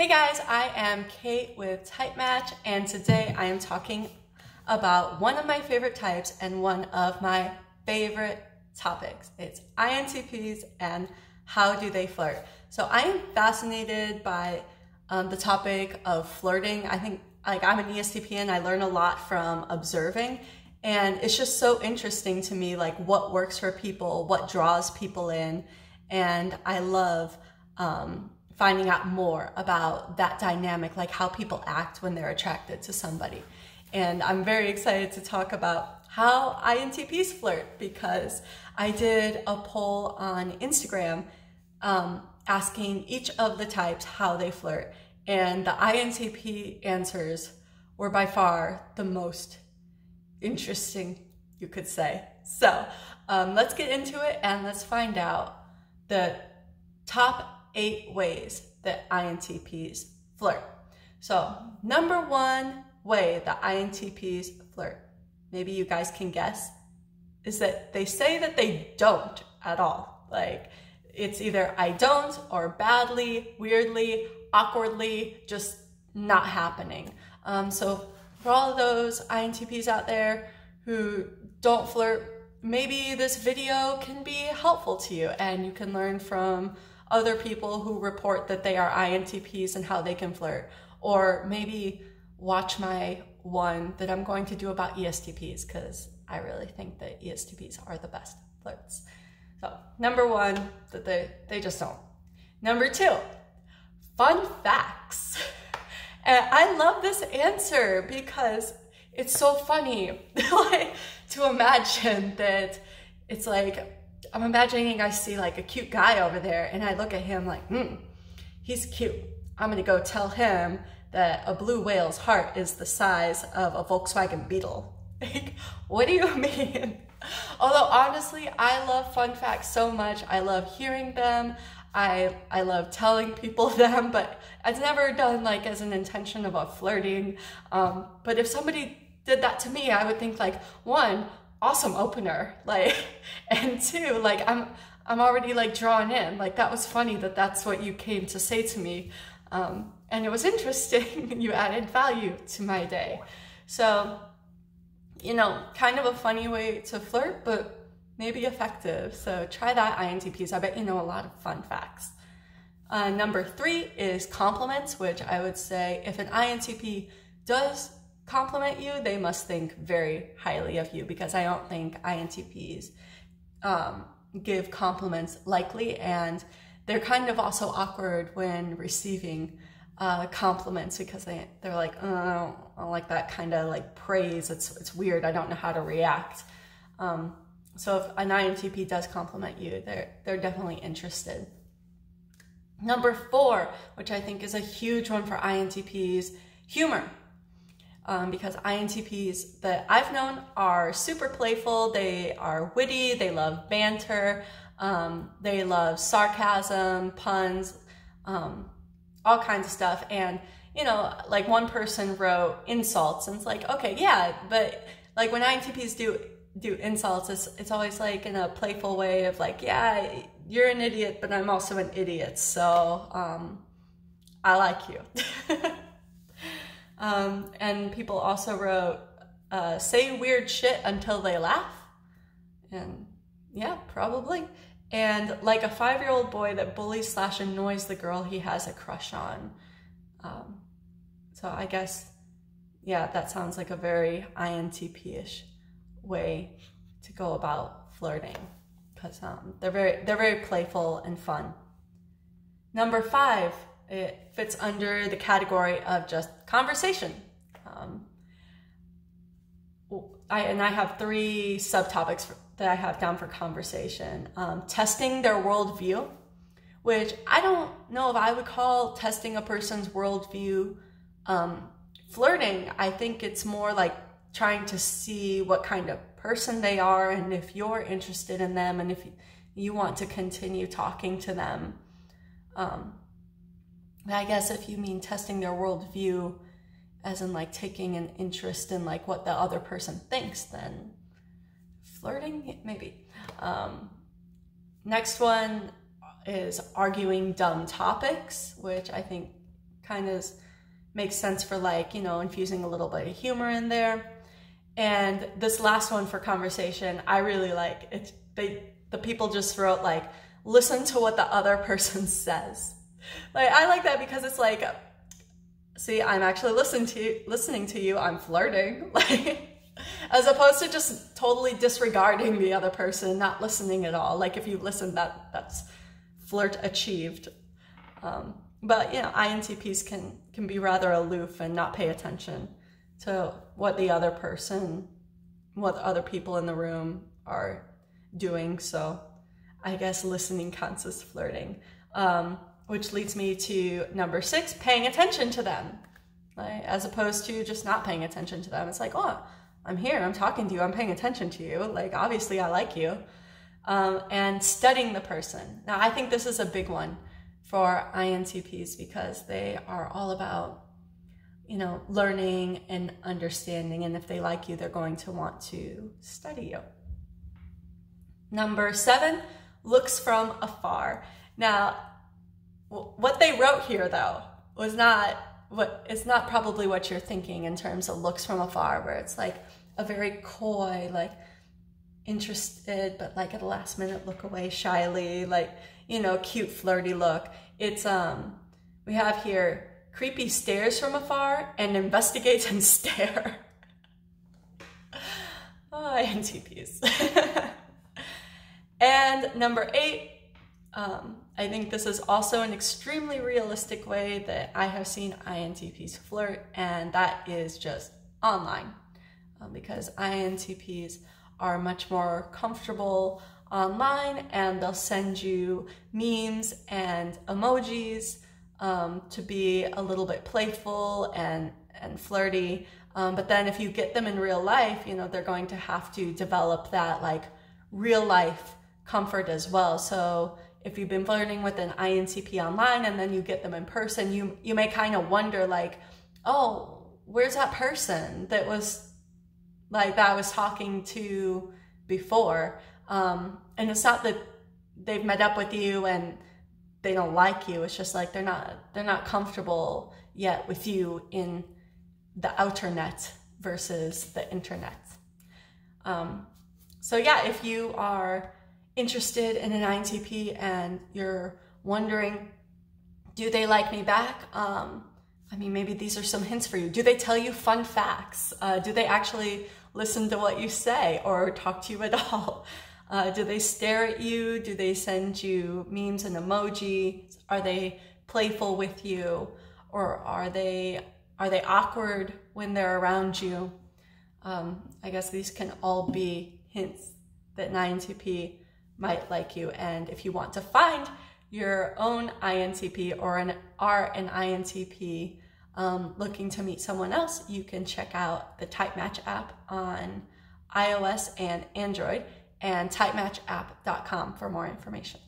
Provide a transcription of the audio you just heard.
Hey guys, I am Kate with Type Match, and today I am talking about one of my favorite types and one of my favorite topics. It's INTPs and how do they flirt. So I am fascinated by um, the topic of flirting. I think like I'm an ESTP and I learn a lot from observing and it's just so interesting to me like what works for people, what draws people in and I love um, finding out more about that dynamic, like how people act when they're attracted to somebody. And I'm very excited to talk about how INTPs flirt because I did a poll on Instagram um, asking each of the types how they flirt. And the INTP answers were by far the most interesting, you could say. So um, let's get into it and let's find out the top eight ways that INTPs flirt. So, number one way that INTPs flirt, maybe you guys can guess, is that they say that they don't at all. Like, it's either I don't or badly, weirdly, awkwardly, just not happening. Um, so, for all those INTPs out there who don't flirt, maybe this video can be helpful to you and you can learn from other people who report that they are INTPs and how they can flirt. Or maybe watch my one that I'm going to do about ESTPs because I really think that ESTPs are the best flirts. So number one, that they, they just don't. Number two, fun facts. And I love this answer because it's so funny like to imagine that it's like I'm imagining I see like a cute guy over there and I look at him like, hmm, he's cute. I'm gonna go tell him that a blue whale's heart is the size of a Volkswagen Beetle. Like, what do you mean? Although honestly, I love fun facts so much. I love hearing them. I I love telling people them, but it's never done like as an intention of a flirting. Um, but if somebody did that to me, I would think like, one, awesome opener like and two like i'm i'm already like drawn in. Like that was funny that that's what you came to say to me. Um, and it was interesting. You added value to my day. So you know kind of a funny way to flirt but maybe effective. So try that intps i bet you know a lot of fun facts. Uh, number three is compliments which i would say if an intp does compliment you, they must think very highly of you because I don't think INTPs um, give compliments likely and they're kind of also awkward when receiving uh, compliments because they, they're like, oh, I, don't, I don't like that kind of like praise. It's, it's weird. I don't know how to react. Um, so if an INTP does compliment you, they're, they're definitely interested. Number four, which I think is a huge one for INTPs, humor um, because INTPs that I've known are super playful, they are witty, they love banter, um, they love sarcasm, puns, um, all kinds of stuff. And, you know, like one person wrote insults, and it's like, okay, yeah, but like when INTPs do do insults, it's, it's always like in a playful way of like, yeah, you're an idiot, but I'm also an idiot, so um, I like you. Um, and people also wrote, uh, say weird shit until they laugh. And yeah, probably. And like a five year old boy that bullies slash annoys the girl he has a crush on. Um, so I guess, yeah, that sounds like a very INTP ish way to go about flirting because um, they're very they're very playful and fun. Number five, it fits under the category of just conversation. Um, I, and I have three subtopics for, that I have down for conversation. Um, testing their worldview, which I don't know if I would call testing a person's worldview um, flirting. I think it's more like trying to see what kind of person they are and if you're interested in them and if you want to continue talking to them. Um, I guess if you mean testing their worldview, as in like taking an interest in like what the other person thinks, then flirting, maybe. Um, next one is arguing dumb topics, which I think kind of makes sense for like, you know, infusing a little bit of humor in there. And this last one for conversation, I really like. It they the people just wrote like listen to what the other person says. Like I like that because it's like see, I'm actually listening to listening to you. I'm flirting. Like as opposed to just totally disregarding the other person, not listening at all. Like if you listen, that that's flirt achieved. Um, but you know, INTPs can can be rather aloof and not pay attention to what the other person, what other people in the room are doing. So I guess listening counts as flirting. Um, which leads me to number six, paying attention to them. Right? As opposed to just not paying attention to them. It's like, oh, I'm here, I'm talking to you, I'm paying attention to you. Like, obviously, I like you. Um, and studying the person. Now, I think this is a big one for INTPs because they are all about, you know, learning and understanding. And if they like you, they're going to want to study you. Number seven, looks from afar. Now, what they wrote here though was not what it's not probably what you're thinking in terms of looks from afar, where it's like a very coy, like interested, but like at the last minute look away shyly, like, you know, cute flirty look. It's, um, we have here creepy stares from afar and investigates and stare. oh, INTPs. and number eight, um, I think this is also an extremely realistic way that I have seen INTPs flirt, and that is just online. Um, because INTPs are much more comfortable online and they'll send you memes and emojis um, to be a little bit playful and, and flirty. Um, but then if you get them in real life, you know, they're going to have to develop that like real life comfort as well. So if you've been flirting with an INTP online and then you get them in person, you, you may kind of wonder like, oh, where's that person that was like that I was talking to before. Um, and it's not that they've met up with you and they don't like you. It's just like they're not they're not comfortable yet with you in the outer net versus the internet. Um, so yeah, if you are interested in an INTP and you're wondering, do they like me back? Um, I mean, maybe these are some hints for you. Do they tell you fun facts? Uh, do they actually listen to what you say or talk to you at all? Uh, do they stare at you? Do they send you memes and emojis? Are they playful with you? Or are they are they awkward when they're around you? Um, I guess these can all be hints that an INTP might like you. And if you want to find your own INTP or an are an INTP um, looking to meet someone else, you can check out the Type Match app on iOS and Android and typematchapp.com for more information.